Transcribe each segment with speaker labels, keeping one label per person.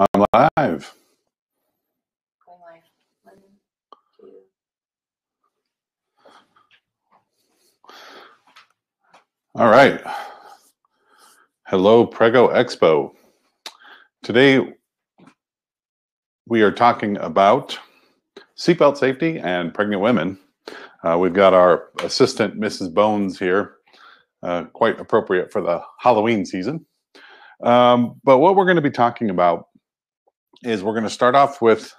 Speaker 1: I'm live.
Speaker 2: Going live. One, two.
Speaker 1: All right. Hello, Prego Expo. Today we are talking about seatbelt safety and pregnant women. Uh, we've got our assistant, Mrs. Bones, here, uh, quite appropriate for the Halloween season. Um, but what we're going to be talking about is we're going to start off with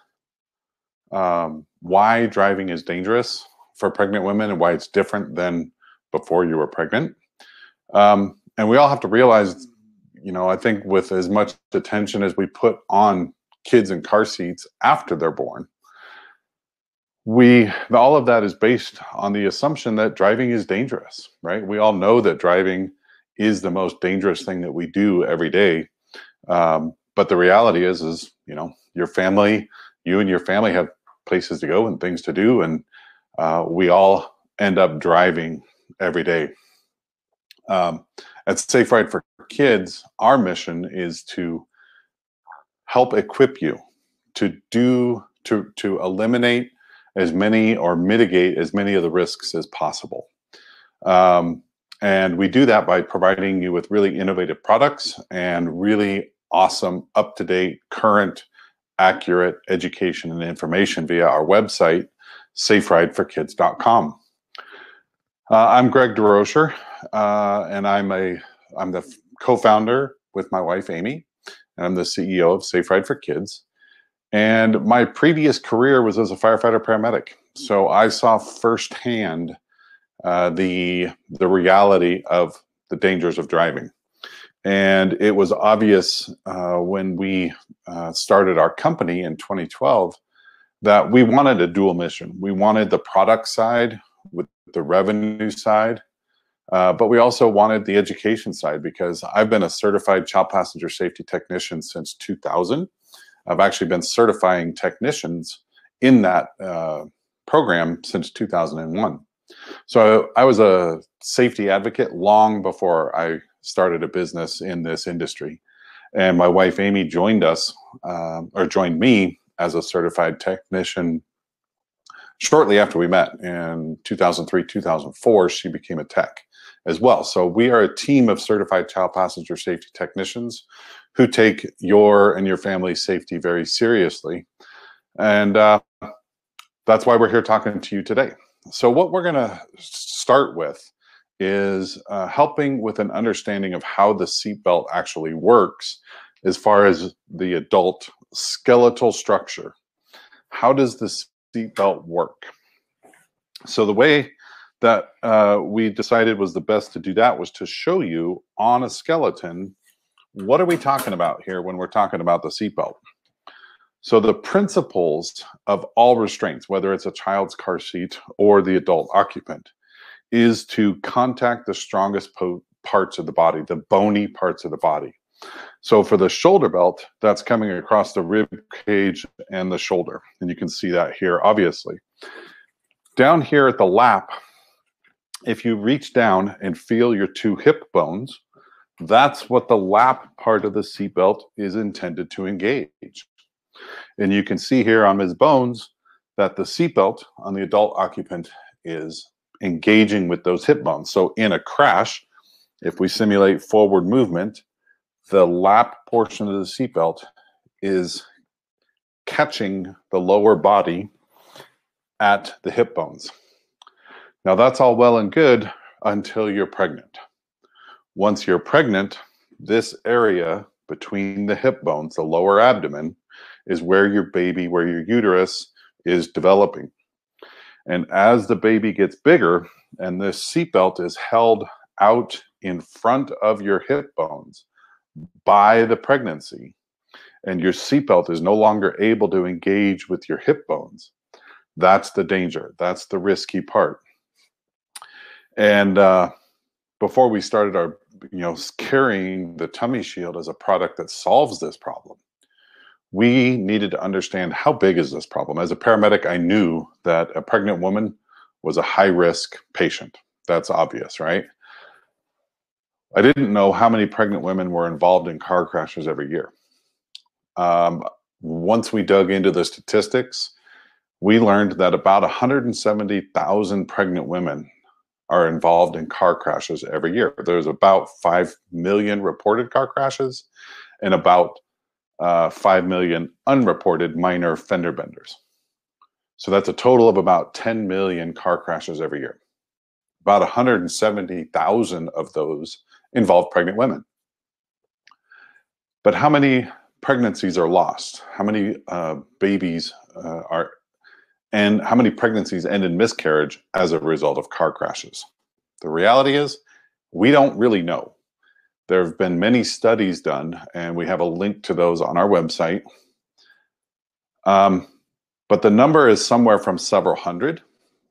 Speaker 1: um, why driving is dangerous for pregnant women and why it's different than before you were pregnant. Um, and we all have to realize, you know, I think with as much attention as we put on kids in car seats after they're born, we all of that is based on the assumption that driving is dangerous, right? We all know that driving is the most dangerous thing that we do every day. Um, but the reality is, is you know, your family, you and your family have places to go and things to do, and uh, we all end up driving every day. Um, at Safe Ride for Kids, our mission is to help equip you to do to to eliminate as many or mitigate as many of the risks as possible. Um, and we do that by providing you with really innovative products and really awesome, up to date, current, accurate education and information via our website, saferideforkids.com. Uh, I'm Greg DeRocher, uh, and I'm a I'm the co-founder with my wife Amy, and I'm the CEO of Safe Ride for Kids. And my previous career was as a firefighter paramedic, so I saw firsthand uh, the the reality of the dangers of driving. And it was obvious uh, when we uh, started our company in 2012 that we wanted a dual mission. We wanted the product side with the revenue side, uh, but we also wanted the education side because I've been a certified child passenger safety technician since 2000. I've actually been certifying technicians in that uh, program since 2001. So I was a safety advocate long before I started a business in this industry. And my wife Amy joined us, uh, or joined me as a certified technician shortly after we met in 2003, 2004. She became a tech as well. So we are a team of certified child passenger safety technicians who take your and your family's safety very seriously. And uh, that's why we're here talking to you today. So, what we're going to start with is uh, helping with an understanding of how the seatbelt actually works as far as the adult skeletal structure. How does the seatbelt work? So, the way that uh, we decided was the best to do that was to show you on a skeleton what are we talking about here when we're talking about the seatbelt. So the principles of all restraints, whether it's a child's car seat or the adult occupant, is to contact the strongest po- parts of the body, the bony parts of the body. So for the shoulder belt, that's coming across the rib cage and the shoulder. And you can see that here, obviously. Down here at the lap, if you reach down and feel your two hip bones, that's what the lap part of the seatbelt is intended to engage. And you can see here on Ms. Bones that the seatbelt on the adult occupant is engaging with those hip bones. So in a crash, if we simulate forward movement, the lap portion of the seatbelt is catching the lower body at the hip bones. Now that's all well and good until you're pregnant. Once you're pregnant, this area between the hip bones, the lower abdomen, is where your baby, where your uterus is developing. And as the baby gets bigger and this seatbelt is held out in front of your hip bones by the pregnancy, and your seatbelt is no longer able to engage with your hip bones, that's the danger. That's the risky part. And uh, before we started our, you know, carrying the tummy shield as a product that solves this problem, we needed to understand how big is this problem. As a paramedic, I knew that a pregnant woman was a high risk patient. That's obvious, right? I didn't know how many pregnant women were involved in car crashes every year. um, once we dug into the statistics, we learned that about 170,000 pregnant women are involved in car crashes every year. There's about 5 million reported car crashes and about uh, 5 million unreported minor fender benders. So that's a total of about 10 million car crashes every year. About 170,000 of those involve pregnant women. But how many pregnancies are lost? How many uh, babies uh, are, and how many pregnancies end in miscarriage as a result of car crashes? The reality is, we don't really know. There have been many studies done, and we have a link to those on our website. Um, but the number is somewhere from several hundred,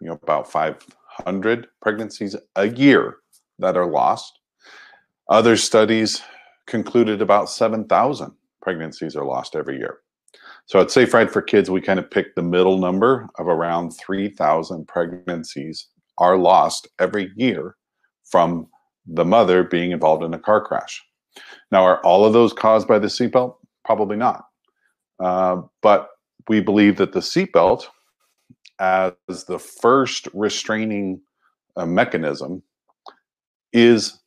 Speaker 1: you know, about 500 pregnancies a year that are lost. Other studies concluded about 7,000 pregnancies are lost every year. So at Safe Ride for Kids, we kind of picked the middle number of around 3,000 pregnancies are lost every year from the mother being involved in a car crash. Now, are all of those caused by the seatbelt? Probably not. Uh, but we believe that the seatbelt, as the first restraining uh, mechanism, is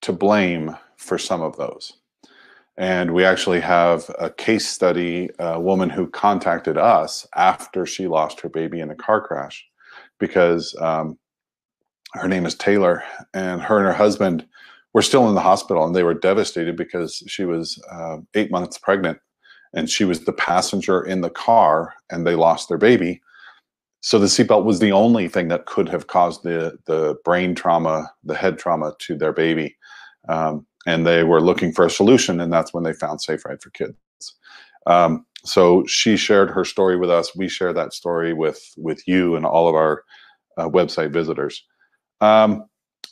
Speaker 1: to blame for some of those. And we actually have a case study, a woman who contacted us after she lost her baby in a car crash because um, her name is Taylor, and her and her husband were still in the hospital and they were devastated because she was uh, eight months pregnant and she was the passenger in the car and they lost their baby. So the seatbelt was the only thing that could have caused the the brain trauma, the head trauma to their baby. Um, and they were looking for a solution, and that's when they found Safe Ride for Kids. Um, so she shared her story with us. We share that story with with you and all of our uh, website visitors. Um,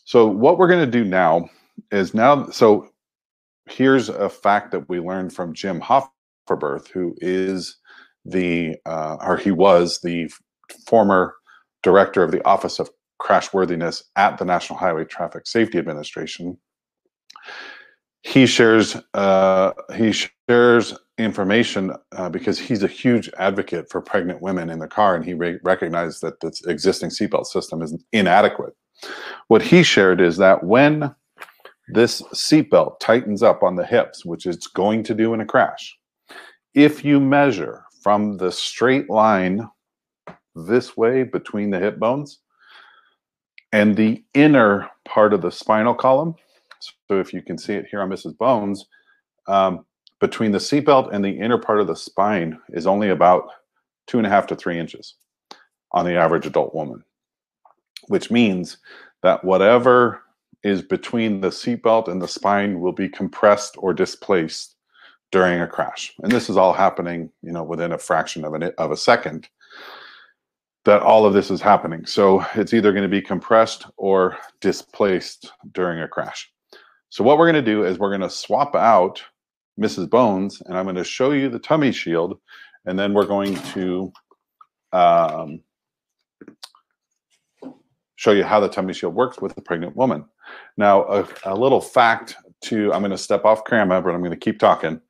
Speaker 1: so what we're going to do now is now. So here's a fact that we learned from Jim Hofferberth, who is the uh, or he was the former director of the Office of Crashworthiness at the National Highway Traffic Safety Administration he shares uh, he shares information uh, because he's a huge advocate for pregnant women in the car, and he re- recognized that the existing seatbelt system is inadequate. What he shared is that when this seatbelt tightens up on the hips, which it's going to do in a crash, if you measure from the straight line this way between the hip bones and the inner part of the spinal column, so if you can see it here on Mrs. Bones, um, between the seatbelt and the inner part of the spine is only about two and a half to three inches on the average adult woman, which means that whatever is between the seatbelt and the spine will be compressed or displaced during a crash. And this is all happening, you know, within a fraction of an of a second that all of this is happening. So it's either going to be compressed or displaced during a crash. So what we're going to do is we're going to swap out Mrs. Bones, and I'm going to show you the tummy shield, and then we're going to um, show you how the tummy shield works with a pregnant woman. Now, a, a little fact to, I'm going to step off camera, but I'm going to keep talking.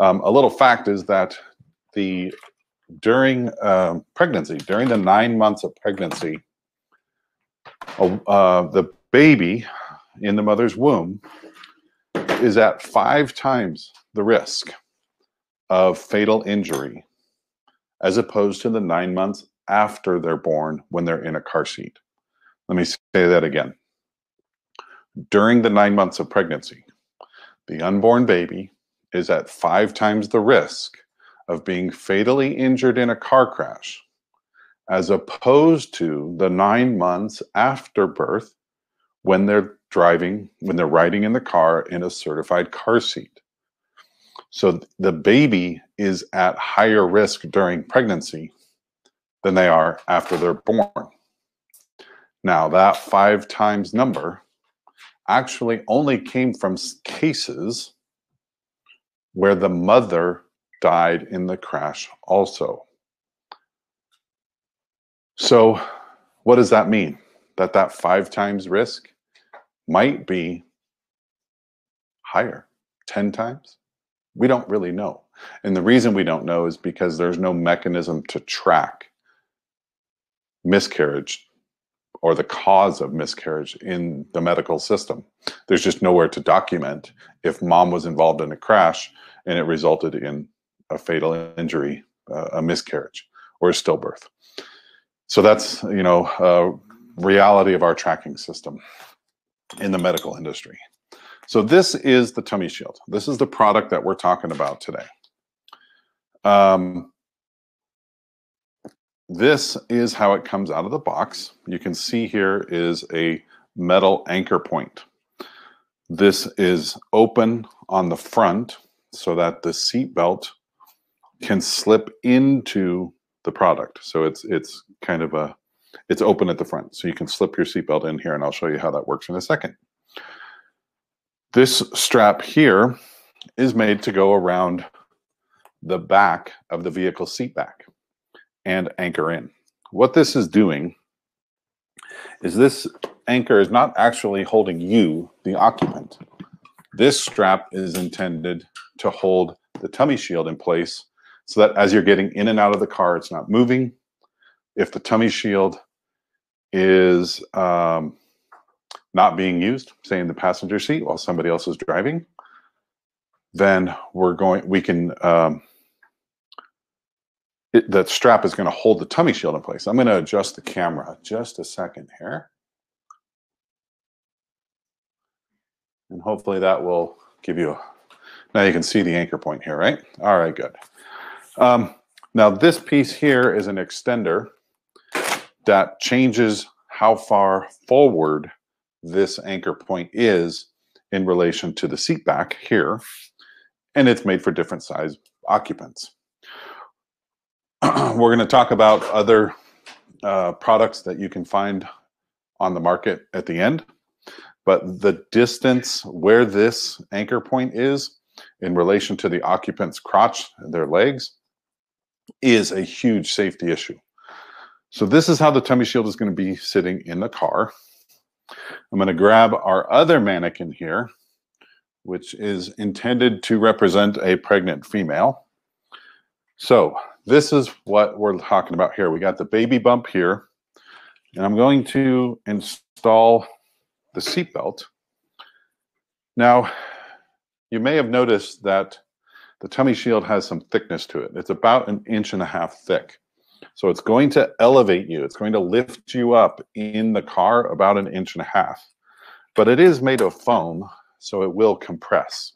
Speaker 1: Um, a little fact is that the during uh, pregnancy, during the nine months of pregnancy, uh, the baby in the mother's womb is at five times the risk of fatal injury as opposed to the nine months after they're born when they're in a car seat. Let me say that again. During the nine months of pregnancy, the unborn baby is at five times the risk of being fatally injured in a car crash as opposed to the nine months after birth when they're driving, when they're riding in the car in a certified car seat. So the baby is at higher risk during pregnancy than they are after they're born. Now, that five times number actually only came from cases where the mother died in the crash also. So, what does that mean? That that five times risk might be higher 10 times We don't really know. And the reason we don't know is because there's no mechanism to track miscarriage or the cause of miscarriage in the medical system. There's just nowhere to document if mom was involved in a crash and it resulted in a fatal injury, uh, a miscarriage, or a stillbirth. So that's you know a reality of our tracking system in the medical industry. So this is the tummy shield. This is the product that we're talking about today. Um, this is how it comes out of the box. You can see here is a metal anchor point. This is open on the front so that the seat belt can slip into the product. So it's it's kind of a it's open at the front. So you can slip your seatbelt in here and I'll show you how that works in a second. This strap here is made to go around the back of the vehicle seat back and anchor in. What this is doing is this anchor is not actually holding you, the occupant. This strap is intended to hold the tummy shield in place so that as you're getting in and out of the car, it's not moving. If the tummy shield is um, not being used, say in the passenger seat while somebody else is driving, then we're going, we can um, it, that strap is going to hold the tummy shield in place. I'm going to adjust the camera just a second here. And hopefully that will give you, a, now you can see the anchor point here, right? All right, good. Um, now this piece here is an extender that changes how far forward this anchor point is in relation to the seat back here. And it's made for different size occupants. we're going to talk about other uh, products that you can find on the market at the end. But the distance where this anchor point is in relation to the occupant's crotch, and their legs, is a huge safety issue. So this is how the tummy shield is going to be sitting in the car. I'm going to grab our other mannequin here, which is intended to represent a pregnant female. So this is what we're talking about here. We got the baby bump here, and I'm going to install the seatbelt. Now, you may have noticed that the tummy shield has some thickness to it. It's about an inch and a half thick. So it's going to elevate you. It's going to lift you up in the car about an inch and a half. But it is made of foam, so it will compress.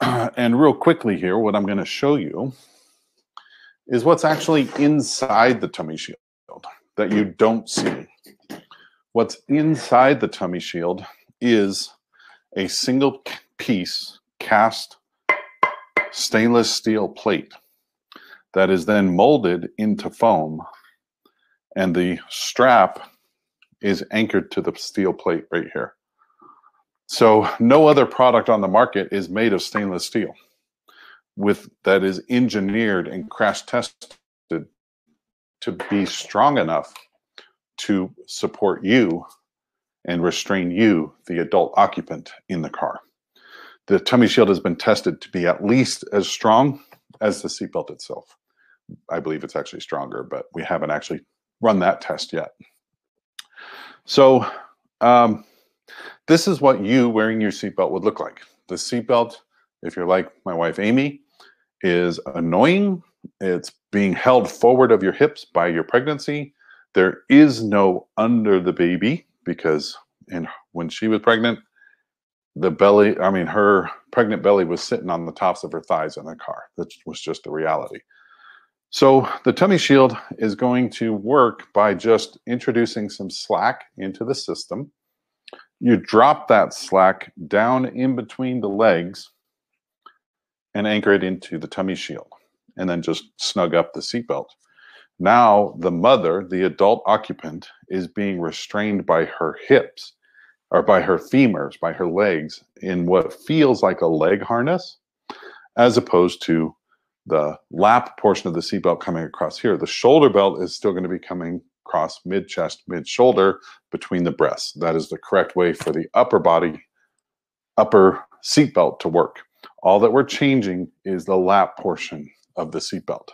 Speaker 1: and real quickly here, what I'm going to show you is what's actually inside the tummy shield that you don't see. What's inside the tummy shield is a single piece cast stainless steel plate that is then molded into foam and the strap is anchored to the steel plate right here. So no other product on the market is made of stainless steel with that is engineered and crash tested to be strong enough to support you and restrain you, the adult occupant in the car. The tummy shield has been tested to be at least as strong as the seatbelt itself. I believe it's actually stronger, but we haven't actually run that test yet. So um, this is what you wearing your seatbelt would look like. The seatbelt, if you're like my wife Amy, is annoying. It's being held forward of your hips by your pregnancy. There is no under the baby because in when she was pregnant, the belly, I mean, her pregnant belly was sitting on the tops of her thighs in the car. That was just the reality. So the tummy shield is going to work by just introducing some slack into the system you drop that slack down in between the legs and anchor it into the tummy shield and then just snug up the seatbelt. Now, the mother, the adult occupant, is being restrained by her hips or by her femurs, by her legs, in what feels like a leg harness, as opposed to the lap portion of the seatbelt coming across here. The shoulder belt is still going to be coming cross mid chest, mid shoulder between the breasts. That is the correct way for the upper body, upper seatbelt to work. All that we're changing is the lap portion of the seatbelt.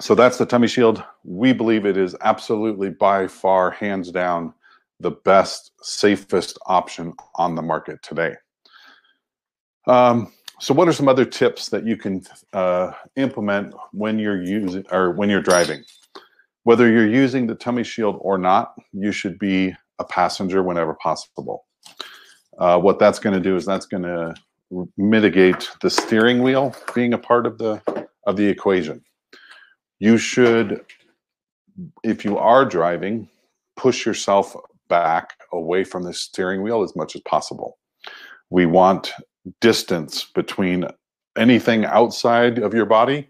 Speaker 1: So that's the tummy shield. We believe it is absolutely by far, hands down, the best, safest option on the market today. Um, so, what are some other tips that you can uh, implement when you're using or when you're driving? Whether you're using the tummy shield or not, you should be a passenger whenever possible. Uh, what that's going to do is that's going to mitigate the steering wheel being a part of the of the equation. You should, if you are driving, push yourself back away from the steering wheel as much as possible. We want distance between anything outside of your body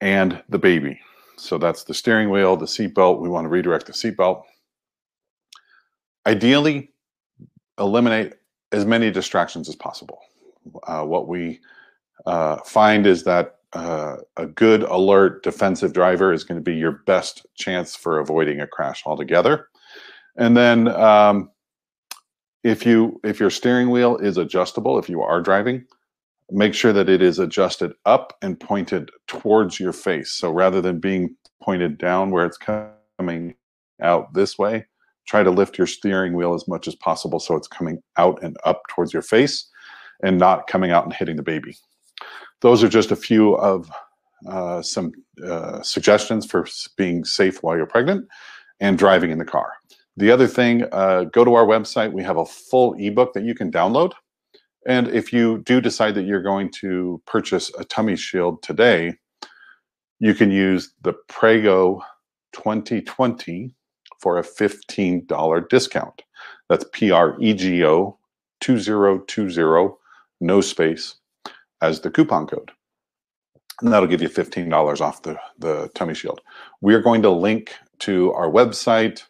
Speaker 1: and the baby. So that's the steering wheel, the seatbelt. We want to redirect the seatbelt. Ideally, eliminate as many distractions as possible. Uh, what we uh, find is that uh, a good, alert, defensive driver is going to be your best chance for avoiding a crash altogether. And then, um, if you if your steering wheel is adjustable, if you are driving, make sure that it is adjusted up and pointed towards your face. So rather than being pointed down where it's coming out this way, try to lift your steering wheel as much as possible so it's coming out and up towards your face and not coming out and hitting the baby. Those are just a few of uh, some uh, suggestions for being safe while you're pregnant and driving in the car. The other thing, uh, go to our website. We have a full ebook that you can download. And if you do decide that you're going to purchase a tummy shield today, you can use the Prego 2020 for a $15 discount. That's P R E G O 2020, no space, as the coupon code. And that'll give you $15 off the, the tummy shield. We are going to link to our website,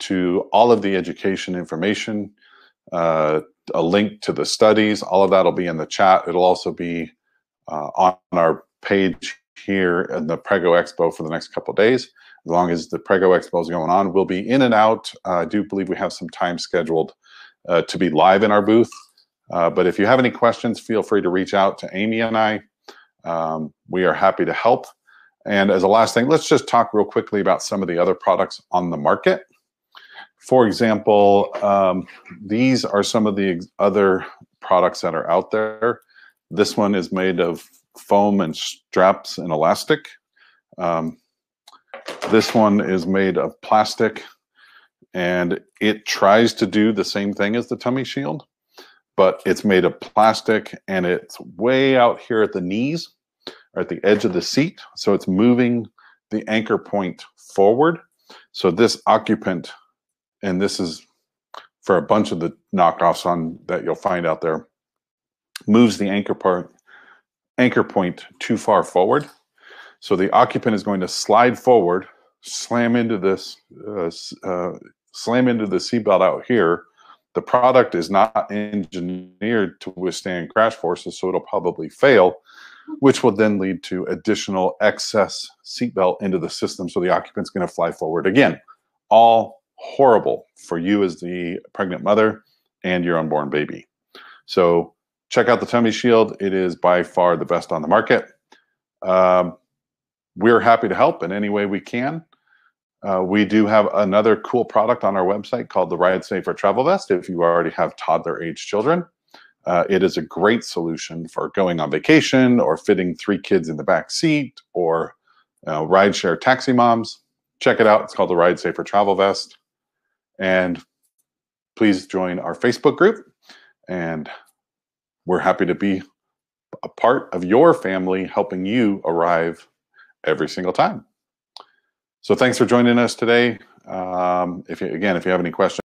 Speaker 1: to all of the education information, uh, a link to the studies. All of that will be in the chat. It'll also be uh, on our page here in the Prego Expo for the next couple days as long as the Prego Expo is going on. We'll be in and out. Uh, I do believe we have some time scheduled uh, to be live in our booth. Uh, but if you have any questions, feel free to reach out to Amy and I. Um, we are happy to help. And as a last thing, let's just talk real quickly about some of the other products on the market. For example, um, these are some of the other products that are out there. This one is made of foam and straps and elastic. Um, this one is made of plastic and it tries to do the same thing as the tummy shield, but it's made of plastic and it's way out here at the knees or at the edge of the seat. So it's moving the anchor point forward. So this occupant, and this is for a bunch of the knockoffs on that you'll find out there, moves the anchor part anchor point too far forward. So the occupant is going to slide forward, slam into this, uh, uh, slam into the seatbelt out here. The product is not engineered to withstand crash forces, so it'll probably fail, which will then lead to additional excess seatbelt into the system. So the occupant's going to fly forward again. All horrible for you as the pregnant mother and your unborn baby. So check out the tummy shield. It is by far the best on the market. Um, we're happy to help in any way we can. Uh, we do have another cool product on our website called the Ride Safer Travel Vest. If you already have toddler age children, uh, it is a great solution for going on vacation or fitting three kids in the back seat or uh, rideshare taxi moms. Check it out. It's called the Ride Safer Travel Vest. And please join our Facebook group. And we're happy to be a part of your family helping you arrive every single time. So thanks for joining us today. Um, if you, again, if you have any questions,